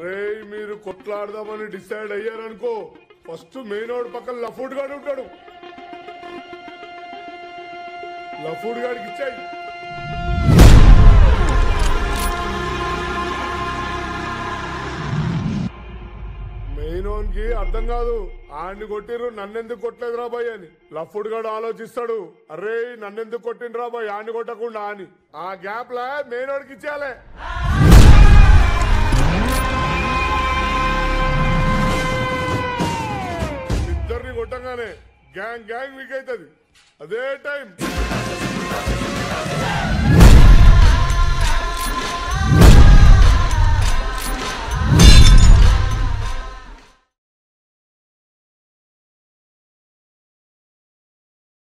రే మీరు కొట్లాడదామని డిసైడ్ అయ్యారనుకో ఫస్ట్ మెయిన్ రోడ్ పక్కన లఫూడ్ గాడు ఉంటాడు. లఫూడ్ గాడికి ఇచ్చాయి. మెయిన్ అర్థం కాదు. ఆడిని కొట్టిర్రు నన్నెందుకు కొట్టలేదు రాబాయ్ అని. లఫ్డ్ గడు ఆలోచిస్తాడు. అరే నన్నెందుకు కొట్టిండ్రు రాబాయ్ ఆడిని కొట్టకుండా అని. ఆ గ్యాప్ లా మెయిన్ ఇచ్చేయాలే. ఇచ్చేయాలి ఇద్దరిని కొట్టంగానే గ్యాంగ్ గ్యాంగ్ వీక్ అవుతుంది. అదే టైం.